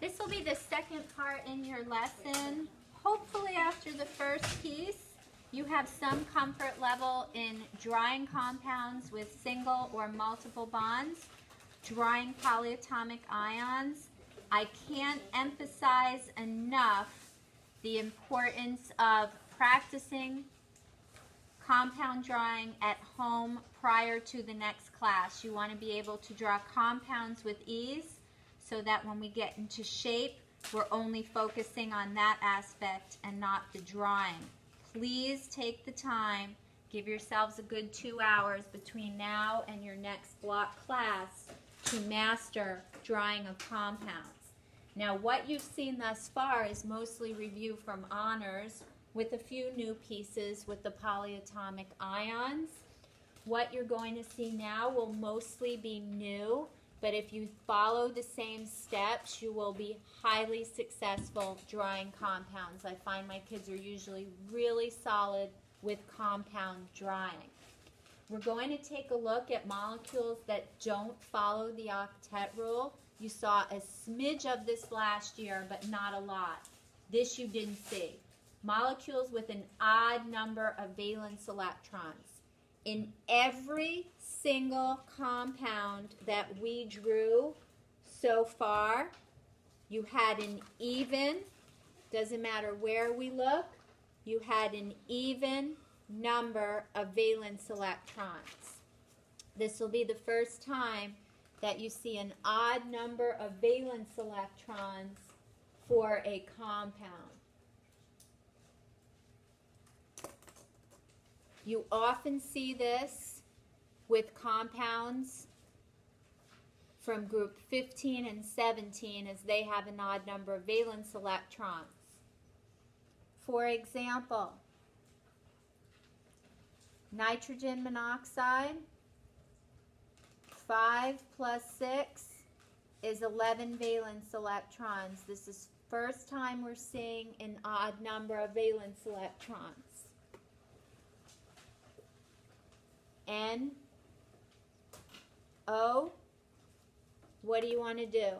This will be the second part in your lesson. Hopefully after the first piece, you have some comfort level in drying compounds with single or multiple bonds, drying polyatomic ions. I can't emphasize enough the importance of practicing compound drawing at home prior to the next class. You want to be able to draw compounds with ease so that when we get into shape, we're only focusing on that aspect and not the drawing. Please take the time, give yourselves a good two hours between now and your next block class to master drawing of compounds. Now what you've seen thus far is mostly review from honors with a few new pieces with the polyatomic ions. What you're going to see now will mostly be new but if you follow the same steps, you will be highly successful drawing compounds. I find my kids are usually really solid with compound drawing. We're going to take a look at molecules that don't follow the octet rule. You saw a smidge of this last year, but not a lot. This you didn't see. Molecules with an odd number of valence electrons. In every single compound that we drew so far, you had an even, doesn't matter where we look, you had an even number of valence electrons. This will be the first time that you see an odd number of valence electrons for a compound. You often see this with compounds from group 15 and 17 as they have an odd number of valence electrons. For example, nitrogen monoxide, 5 plus 6 is 11 valence electrons. This is first time we're seeing an odd number of valence electrons. N O, what do you want to do?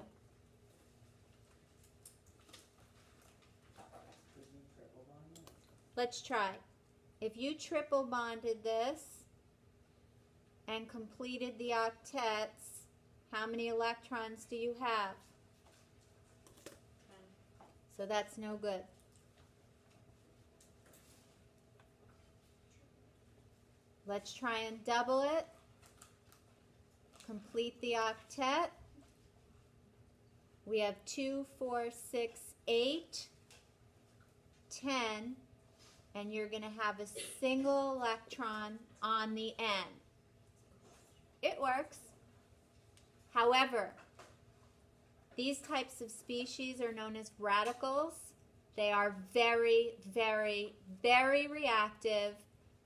Let's try. If you triple bonded this and completed the octets, how many electrons do you have? So that's no good. Let's try and double it complete the octet. We have 2, 4, 6, 8, 10, and you're going to have a single electron on the end. It works. However, these types of species are known as radicals. They are very, very, very reactive.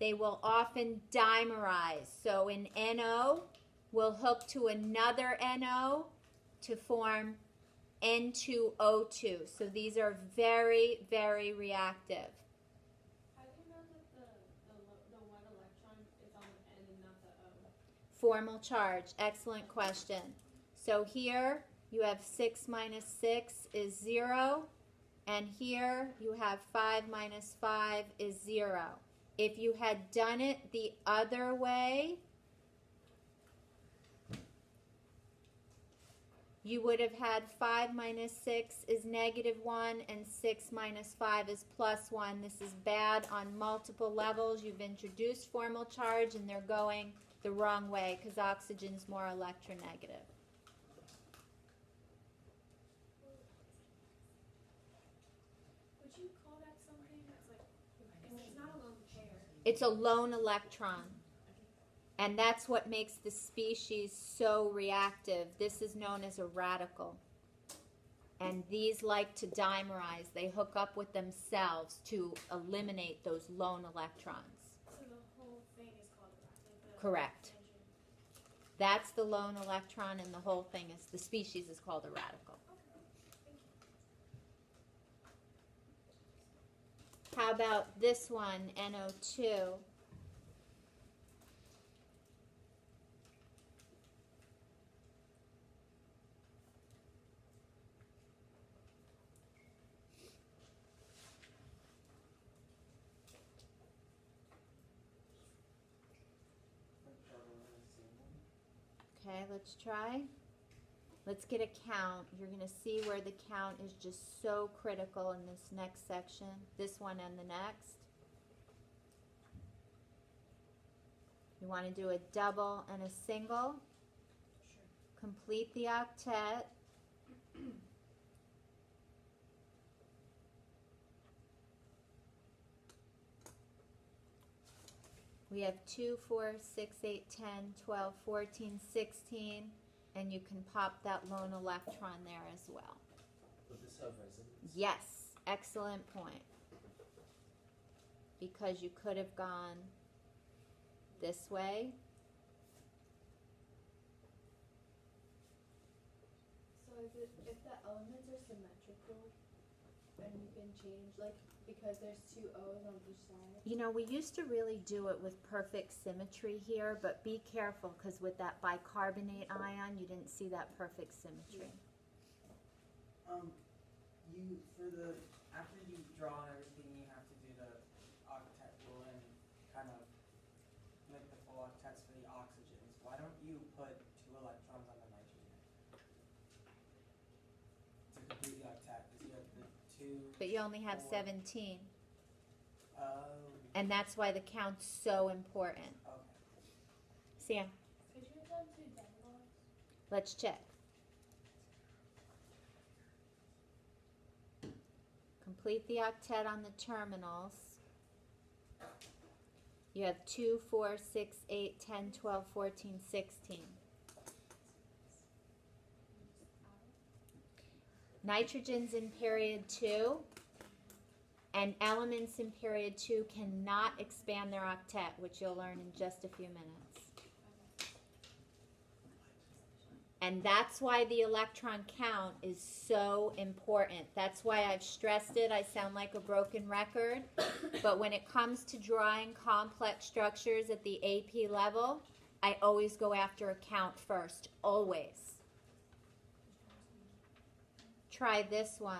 They will often dimerize. So in NO, will hook to another NO to form N2O2. So these are very, very reactive. How do you know that the, the, the one electron is on the N and not the O? Formal charge. Excellent question. So here you have 6 minus 6 is 0. And here you have 5 minus 5 is 0. If you had done it the other way, you would have had 5 minus 6 is negative 1 and 6 minus 5 is plus 1. This is bad on multiple levels. You've introduced formal charge and they're going the wrong way because oxygen's more electronegative. Would you call that something that's like, it's not a lone pair. It's a lone electron. And that's what makes the species so reactive. This is known as a radical. And these like to dimerize. They hook up with themselves to eliminate those lone electrons. So the whole thing is called a Correct. That's the lone electron, and the whole thing is the species is called a radical. How about this one, NO2? Okay, let's try. Let's get a count. You're gonna see where the count is just so critical in this next section, this one and the next. You wanna do a double and a single. Complete the octet. We have two, four, six, eight, ten, twelve, fourteen, sixteen, and you can pop that lone electron there as well. Would this have resonance? Yes, excellent point. Because you could have gone this way. So is it if the elements are symmetrical and you can change like because there's two O's on each side? You know, we used to really do it with perfect symmetry here, but be careful because with that bicarbonate ion, you didn't see that perfect symmetry. Um, you for the after you draw and everything, you have to do the octet rule and kind of make the full octets for the oxygens. Why don't you put two electrons on the nitrogen to complete the octet? Because you have the two. But you only have four- 17, Oh. and that's why the count's so important. Okay. Sam, Could you have done two let's check. Complete the octet on the terminals. You have 2, 4, 6, 8, 10, 12, 14, 16. Nitrogens in period 2 and elements in period 2 cannot expand their octet, which you'll learn in just a few minutes. And that's why the electron count is so important. That's why I've stressed it. I sound like a broken record. but when it comes to drawing complex structures at the AP level, I always go after a count first. Always. Try this one.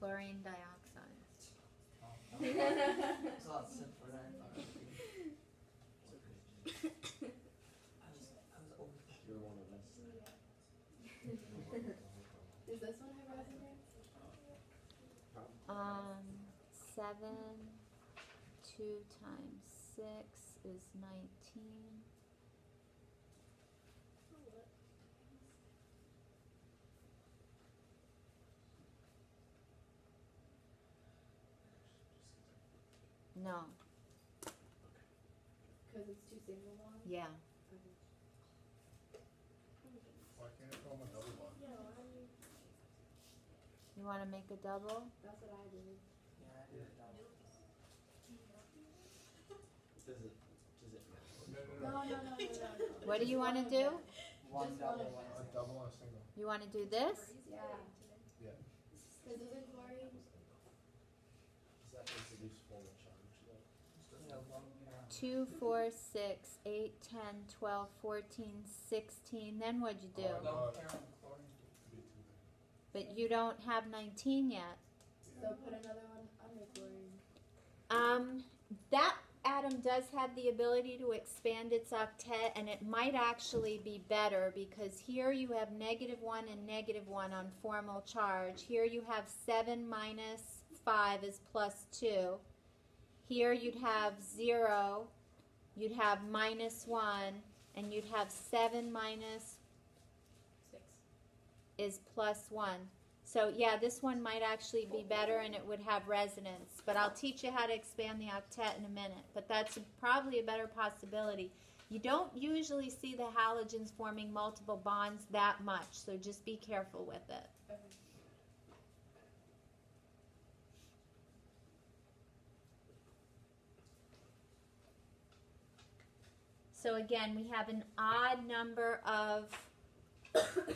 Chlorine dioxide. It's a lot simpler than I thought. I was, I was over. You're one of us. Does this one have resonance? Um, seven, two times six is nineteen. No, Because it's two single ones? yeah. Why can't it form a double bond? Yeah, I mean, You want to make a double? that's what I did. Yeah, I did it double. Does it, does it matter? No, No, no, no, no. What do you want to do? them. One Just double, one one A double and a single. You want to do this? Yeah. Yeah. Because isn't chlorine? Does that introduce formal charge? Yeah. Two, four, six, eight, ten, twelve, fourteen, sixteen. Then what'd you do? Oh, Don't care on chlorine. Could be two there. But you don't have 19 yet. So put another one under chlorine. Um, that atom does have the ability to expand its octet, and it might actually be better because here you have negative 1 and negative 1 on formal charge. Here you have 7 minus 5 is plus 2. Here you'd have 0, you'd have minus 1, and you'd have 7 minus Six. is plus 1. So yeah, this one might actually be better and it would have resonance. But I'll teach you how to expand the octet in a minute. But that's probably a better possibility. You don't usually see the halogens forming multiple bonds that much, so just be careful with it. So again, we have an odd number of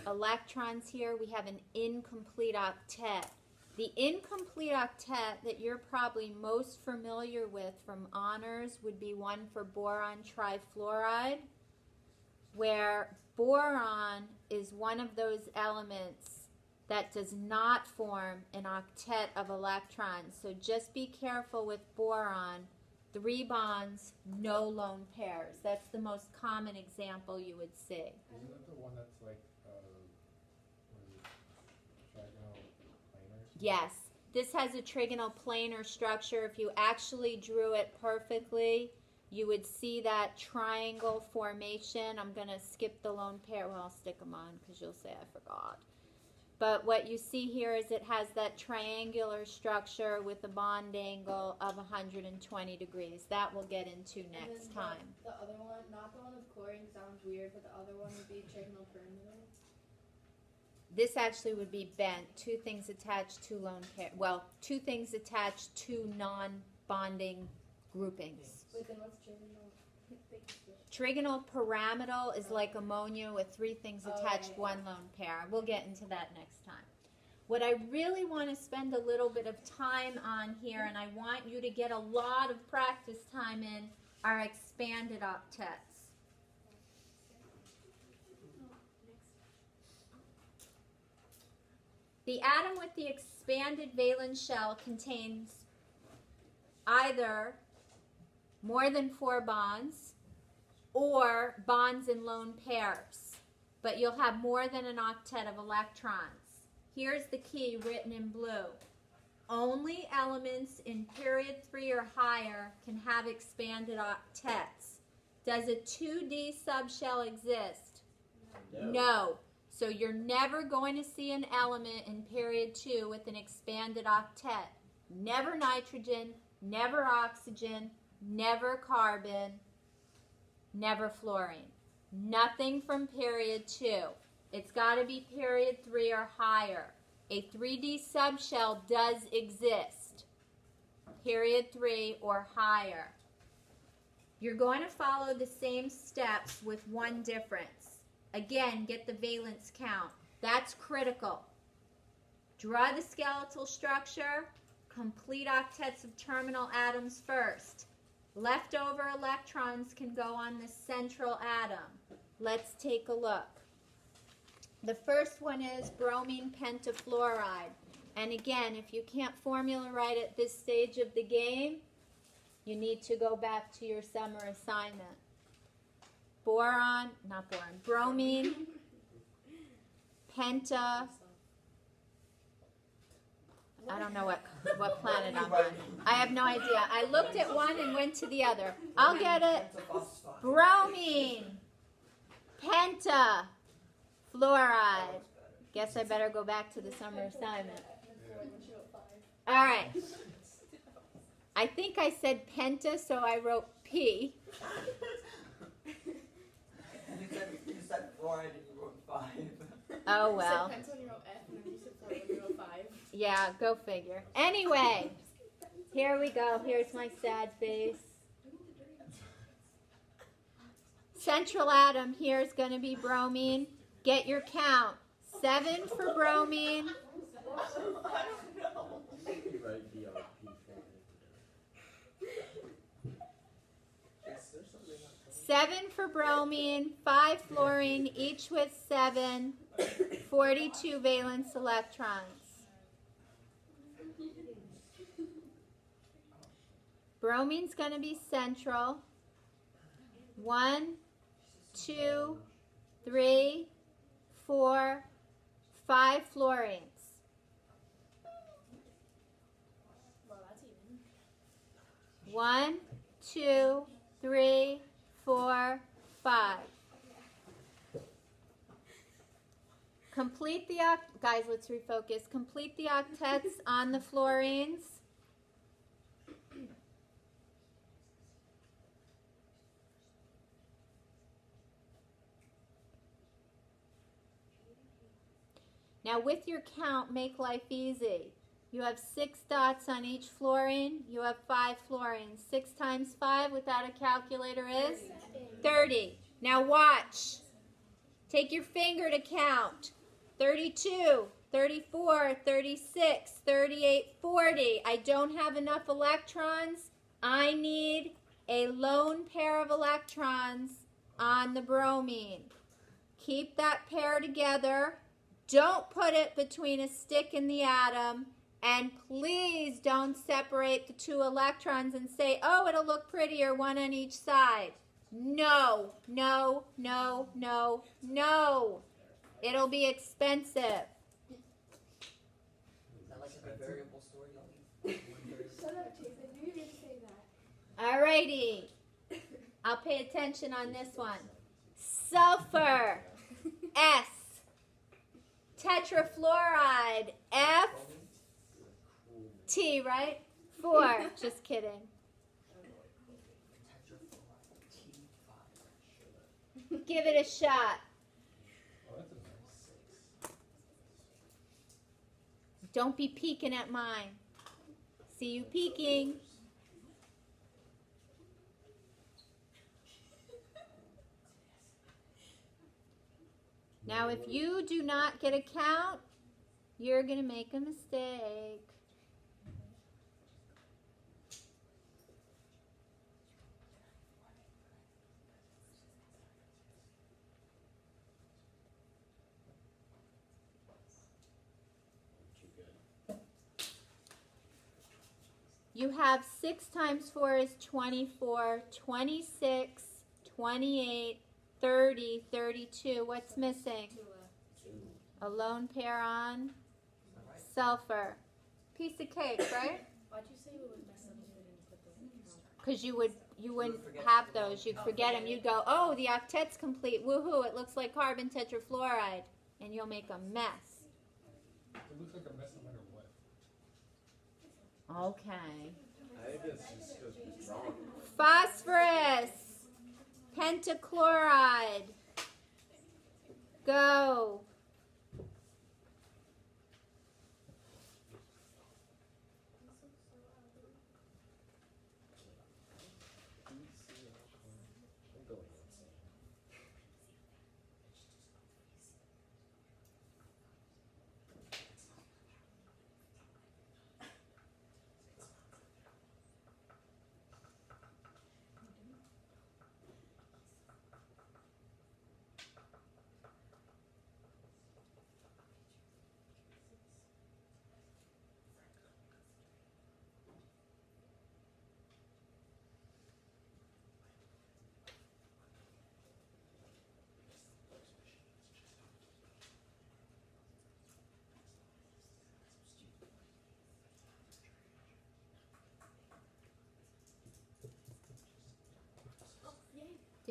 electrons here. We have an incomplete octet. The incomplete octet that you're probably most familiar with from honors would be one for boron trifluoride, where boron is one of those elements that does not form an octet of electrons. So just be careful with boron. Three bonds, no lone pairs. That's the most common example you would see. Isn't that the one that's like, uh, what is it? Trigonal planar? Yes, this has a trigonal planar structure. If you actually drew it perfectly, you would see that triangle formation. I'm going to skip the lone pair. Well, I'll stick them on because you'll say I forgot. But what you see here is it has that triangular structure with a bond angle of 120 degrees. That we'll get into next time. The, the other one, not the one with chlorine, sounds weird, but the other one would be trigonal pyramidal. This actually would be bent. Two things attached, two lone pair. Well, two things attached, two non-bonding groupings. Wait, then what's trigonal? Trigonal pyramidal is oh. like ammonia with three things Oh, attached, yeah, one lone pair. We'll get into that next time. What I really want to spend a little bit of time on here, and I want you to get a lot of practice time in, are expanded octets. The atom with the expanded valence shell contains either more than four bonds or bonds in lone pairs, but you'll have more than an octet of electrons. Here's the key written in blue. Only elements in period three or higher can have expanded octets. Does a 2D subshell exist? No. So you're never going to see an element in period two with an expanded octet. Never nitrogen, never oxygen, never carbon, never fluorine. Nothing from period two. It's got to be period three or higher. A 3D subshell does exist. Period three or higher. You're going to follow the same steps with one difference. Again, get the valence count. That's critical. Draw the skeletal structure. Complete octets of terminal atoms first. Leftover electrons can go on the central atom. Let's take a look. The first one is bromine pentafluoride. And again, if you can't formula right at this stage of the game, you need to go back to your summer assignment. Boron, not boron, bromine, penta. I don't know what what planet I'm on. I have no idea. I looked at one and went to the other. I'll get it. Bromine, penta, fluoride. Guess I better go back to the summer assignment. All right. I think I said penta, so I wrote P. You said, you said fluoride and you wrote five. Oh well. You said pencil and you wrote F, and then you said four and you wrote five. Yeah, go figure. Anyway, here we go. Here's my sad face. Central atom here is going to be bromine. Get your count. Seven for bromine, Right, BRP for Is there something else? Seven for bromine, five fluorine, each with seven, 42 valence electrons. Bromine's going to be central. One, two, three, four, five fluorines. One, two, three, four, five. Complete the oct- guys. Let's refocus. Complete the octets on the fluorines. Now, with your count, make life easy. You have six dots on each fluorine. You have five fluorines. Six times five without a calculator is 30. Now watch. Take your finger to count. 32, 34, 36, 38, 40. I don't have enough electrons. I need a lone pair of electrons on the bromine. Keep that pair together. Don't put it between a stick and the atom. And please don't separate the two electrons and say, oh, it'll look prettier one on each side. No, no, no, no, no. It'll be expensive. Is that like a variable story? Y'all Shut up, Chase. I knew you were gonna say that. Alrighty. I'll pay attention on this one. Sulfur. S. Tetrafluoride. F. T, right? Four. Just kidding. Give it a shot. That's a nice. Don't be peeking at mine. See you peeking. Now, if you do not get a count, you're going to make a mistake. You have 6 times 4 is 24, 26, 28, 30, 32. What's missing? A lone pair on sulfur. Piece of cake, right? Why'd you say you would mess up if you didn't put the? Because you would you wouldn't forget have those. You'd oh. forget them. You'd go, oh, the octet's complete. Woohoo! It looks like carbon tetrafluoride, and you'll make a mess. It looks like a mess no matter what. Okay. Phosphorus, pentachloride. Go.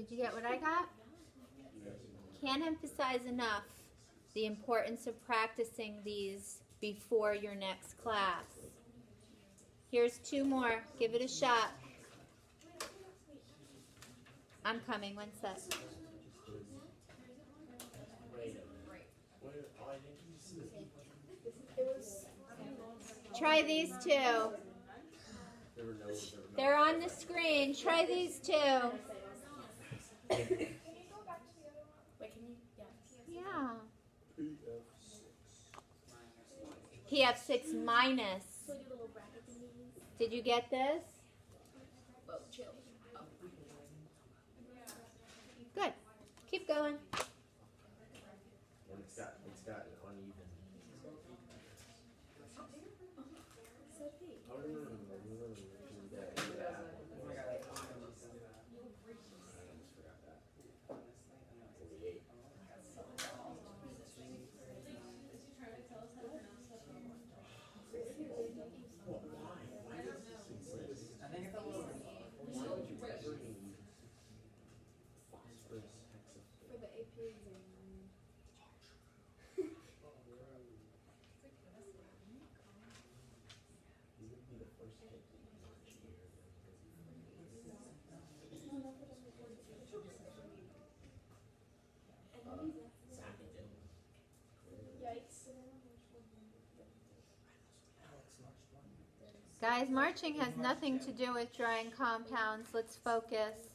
You get what I got? Can't emphasize enough the importance of practicing these before your next class. Here's two more. Give it a shot. I'm coming. One sec. Try these two. They're on the. It. Try these two. There were no. There were no They're on the screen. Try these two. Wait, can you? Yeah. Yeah. PF6 minus. So do little bracket thingies. Did you get this? Whoa, chill. Good. Keep going. And it's got it's got an uneven. Sophie. Oh no no no no no no no! Yeah, yeah. Oh my god, I totally said that. I almost forgot that. Honestly, I know. Forty-eight. Well, why? Why does this exist? I think it's a little. Why would you ever need phosphorus hexafluoride? For the AP exam. You would be the first kid to March year. Uh, Zach did. Yikes. Alex March one. Guys, marching has nothing to do with drawing compounds. Let's focus.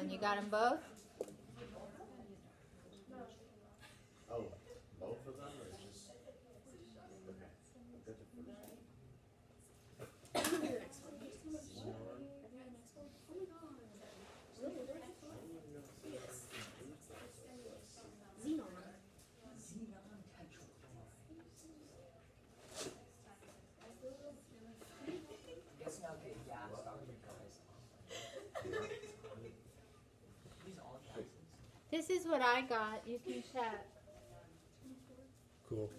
Ozone. You got them both? Oh, both of them or just? Okay. Good to first. Xenon tetrachloride. Guessing I'll get gassed on you guys. These are all gases. This is what I got. You can check. Cool.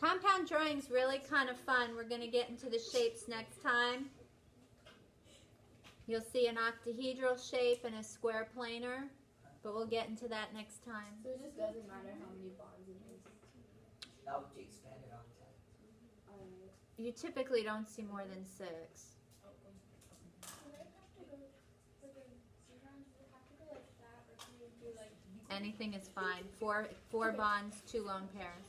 Compound drawing's really kind of fun. We're going to get into the shapes next time. You'll see an octahedral shape and a square planar, but we'll get into that next time. So it just doesn't matter how many bonds it is. That would be expanded octet. Alright. You typically don't see more than six. Anything is fine. Four four bonds, two lone pairs.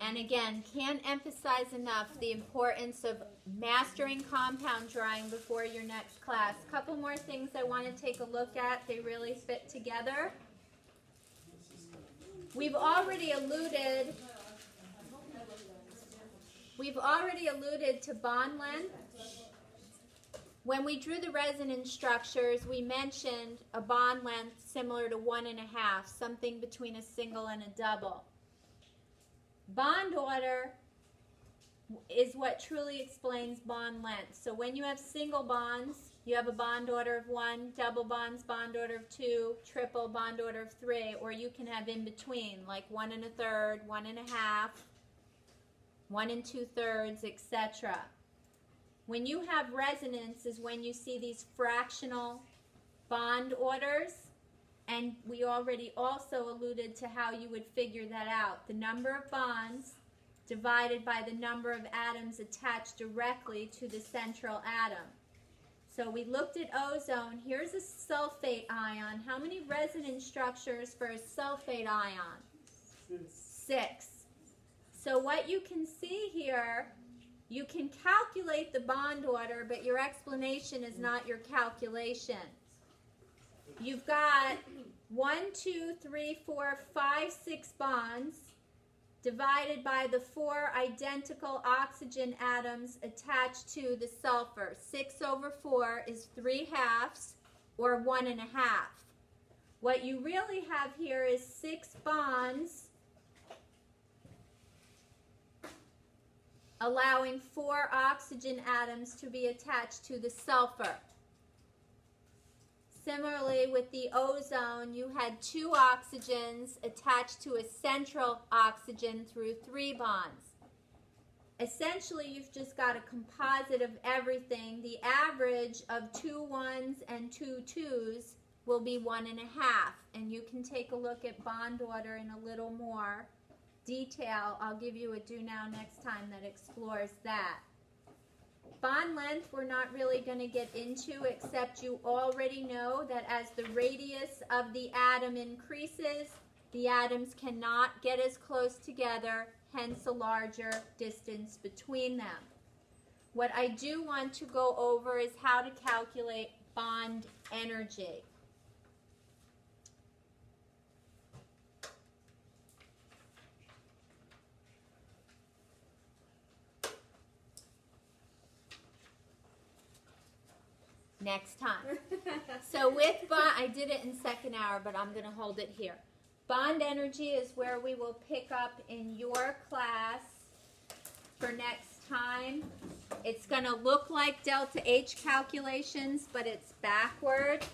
And again, can't emphasize enough the importance of mastering compound drawing before your next class. Couple more things I want to take a look at. They really fit together. We've already alluded We've already alluded to bond length. When we drew the resonance structures, we mentioned a bond length similar to one and a half, something between a single and a double. Bond order is what truly explains bond length. So when you have single bonds, you have a bond order of one, double bonds, bond order of two, triple bond order of three, or you can have in between, like one and a third, one and a half, one and two thirds, etc. When you have resonance is when you see these fractional bond orders, and we already also alluded to how you would figure that out. The number of bonds divided by the number of atoms attached directly to the central atom. So we looked at ozone. Here's a sulfate ion. How many resonance structures for a sulfate ion? Six. So what you can see here, you can calculate the bond order, but your explanation is not your calculation. You've got one, two, three, four, five, six bonds divided by the four identical oxygen atoms attached to the sulfur. Six over four is three halves or one and a half. What you really have here is six bonds allowing four oxygen atoms to be attached to the sulfur. Similarly, with the ozone, you had two oxygens attached to a central oxygen through three bonds. Essentially, you've just got a composite of everything. The average of two ones and two twos will be one and a half. And you can take a look at bond order in a little more detail. I'll give you a do now next time that explores that. Bond length we're not really going to get into except you already know that as the radius of the atom increases, the atoms cannot get as close together, hence a larger distance between them. What I do want to go over is how to calculate bond energy. Next time. so with bond, I did it in second hour, but I'm going to hold it here. Bond energy is where we will pick up in your class for next time. It's going to look like delta H calculations, but it's backward.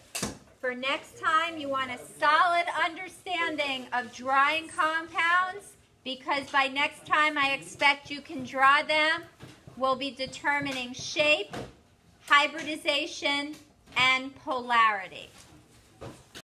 For next time, you want a solid understanding of drawing compounds because by next time I expect you can draw them. We'll be determining shape, hybridization, and polarity.